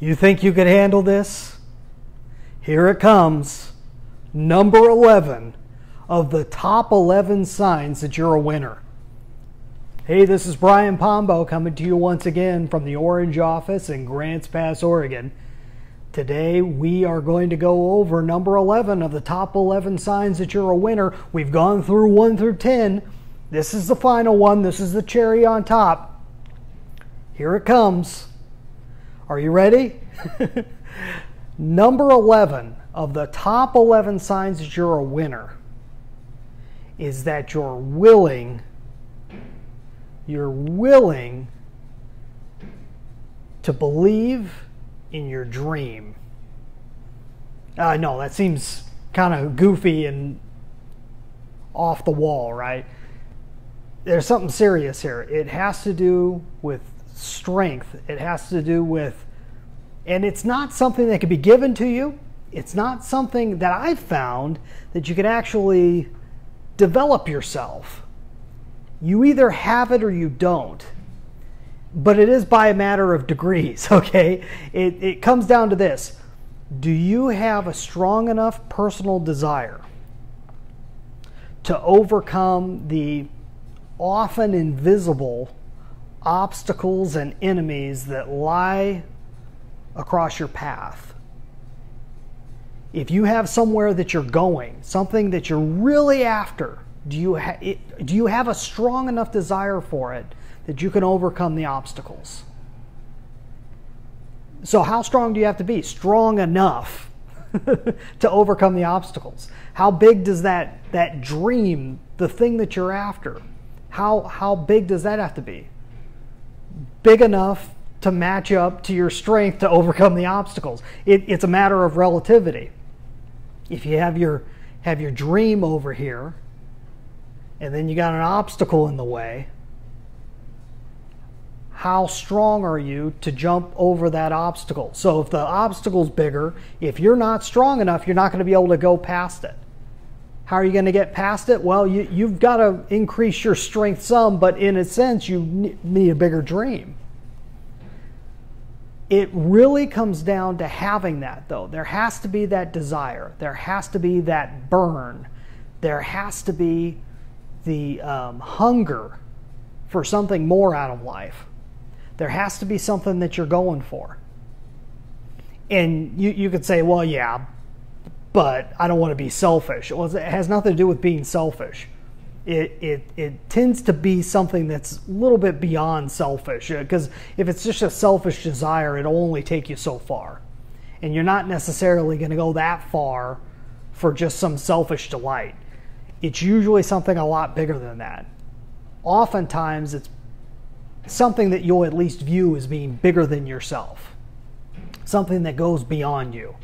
You think you could handle this? Here it comes. Number 11 of the top 11 signs that you're a winner. Hey, this is Brian Pombo coming to you once again from the Orange office in Grants Pass, Oregon. Today we are going to go over number 11 of the top 11 signs that you're a winner. We've gone through 1 through 10. This is the final one. This is the cherry on top. Here it comes. Are you ready? Number 11 of the top 11 signs that you're a winner is that you're willing you're willing to believe in your dream. I uh, know that seems kind of goofy and off the wall, right? There's something serious here. It has to do with strength. It has to do with, and it's not something that can be given to you. It's not something that I've found that you can actually develop yourself. You either have it or you don't. But it is by a matter of degrees, okay? It, it comes down to this Do you have a strong enough personal desire to overcome the often invisible obstacles and enemies that lie across your path. If you have somewhere that you're going, something that you're really after, do you, ha- it, do you have a strong enough desire for it that you can overcome the obstacles? So, how strong do you have to be? Strong enough to overcome the obstacles. How big does that, that dream, the thing that you're after, how, how big does that have to be? Big enough to match up to your strength to overcome the obstacles. It, it's a matter of relativity. If you have your have your dream over here, and then you got an obstacle in the way, how strong are you to jump over that obstacle? So if the obstacle's bigger, if you're not strong enough, you're not going to be able to go past it. How are you going to get past it? Well, you, you've got to increase your strength some, but in a sense, you need a bigger dream. It really comes down to having that, though. There has to be that desire, there has to be that burn, there has to be the um, hunger for something more out of life. There has to be something that you're going for. And you, you could say, well, yeah, but I don't want to be selfish. Well, it has nothing to do with being selfish. It, it, it tends to be something that's a little bit beyond selfish uh, because if it's just a selfish desire, it'll only take you so far. And you're not necessarily going to go that far for just some selfish delight. It's usually something a lot bigger than that. Oftentimes, it's something that you'll at least view as being bigger than yourself, something that goes beyond you.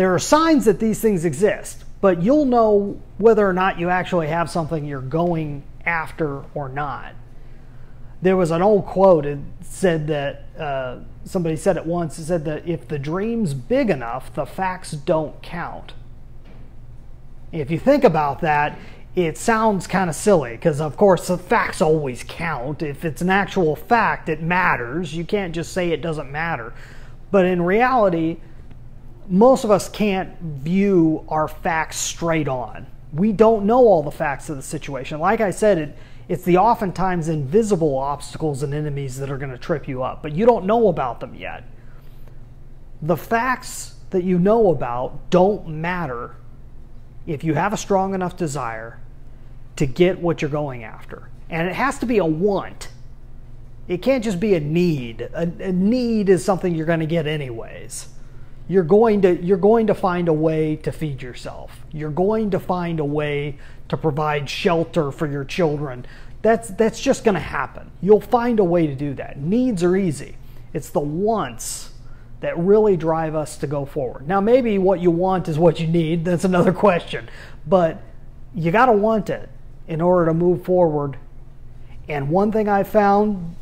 There are signs that these things exist, but you'll know whether or not you actually have something you're going after or not. There was an old quote. It said that uh, somebody said it once. It said that if the dream's big enough, the facts don't count. If you think about that, it sounds kind of silly because, of course, the facts always count. If it's an actual fact, it matters. You can't just say it doesn't matter. But in reality, most of us can't view our facts straight on. We don't know all the facts of the situation. Like I said, it, it's the oftentimes invisible obstacles and enemies that are going to trip you up, but you don't know about them yet. The facts that you know about don't matter if you have a strong enough desire to get what you're going after. And it has to be a want. It can't just be a need. A, a need is something you're going to get anyways you're going to you're going to find a way to feed yourself. You're going to find a way to provide shelter for your children. That's that's just going to happen. You'll find a way to do that. Needs are easy. It's the wants that really drive us to go forward. Now maybe what you want is what you need. That's another question. But you got to want it in order to move forward. And one thing I found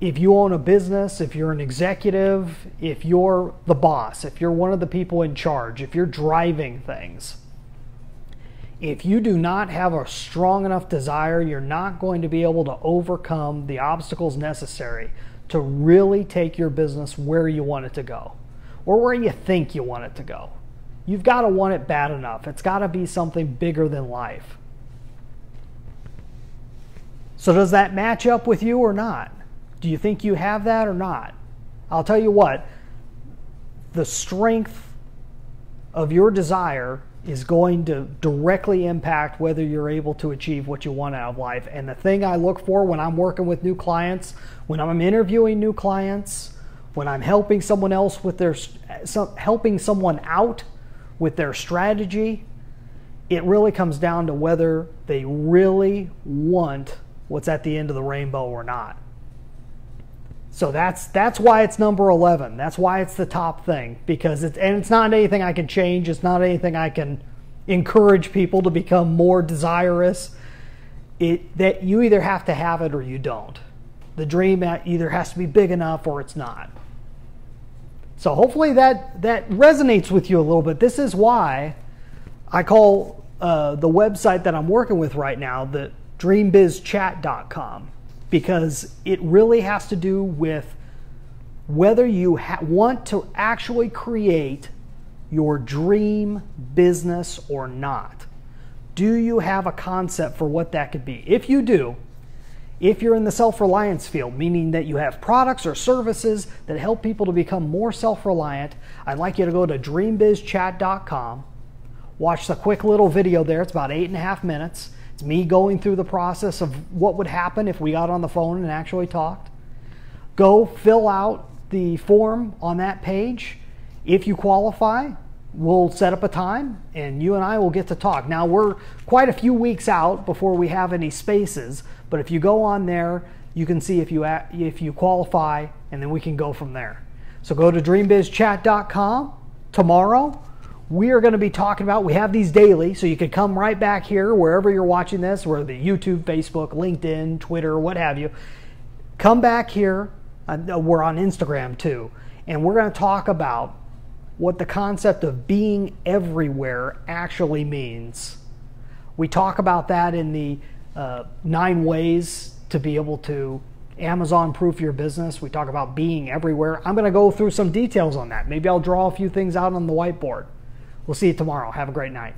if you own a business, if you're an executive, if you're the boss, if you're one of the people in charge, if you're driving things, if you do not have a strong enough desire, you're not going to be able to overcome the obstacles necessary to really take your business where you want it to go or where you think you want it to go. You've got to want it bad enough. It's got to be something bigger than life. So, does that match up with you or not? Do you think you have that or not? I'll tell you what, the strength of your desire is going to directly impact whether you're able to achieve what you want out of life. And the thing I look for when I'm working with new clients, when I'm interviewing new clients, when I'm helping someone else with their helping someone out with their strategy, it really comes down to whether they really want what's at the end of the rainbow or not. So that's that's why it's number 11. That's why it's the top thing because it's and it's not anything I can change. It's not anything I can encourage people to become more desirous. It that you either have to have it or you don't. The dream either has to be big enough or it's not. So hopefully that that resonates with you a little bit. This is why I call uh, the website that I'm working with right now the dreambizchat.com because it really has to do with whether you ha- want to actually create your dream business or not. Do you have a concept for what that could be? If you do, if you're in the self reliance field, meaning that you have products or services that help people to become more self reliant, I'd like you to go to dreambizchat.com, watch the quick little video there. It's about eight and a half minutes. It's me going through the process of what would happen if we got on the phone and actually talked. Go fill out the form on that page. If you qualify, we'll set up a time and you and I will get to talk. Now, we're quite a few weeks out before we have any spaces, but if you go on there, you can see if you if you qualify and then we can go from there. So go to dreambizchat.com tomorrow we are going to be talking about we have these daily so you can come right back here wherever you're watching this whether the youtube facebook linkedin twitter what have you come back here uh, we're on instagram too and we're going to talk about what the concept of being everywhere actually means we talk about that in the uh, nine ways to be able to Amazon proof your business. We talk about being everywhere. I'm going to go through some details on that. Maybe I'll draw a few things out on the whiteboard. We'll see you tomorrow. Have a great night.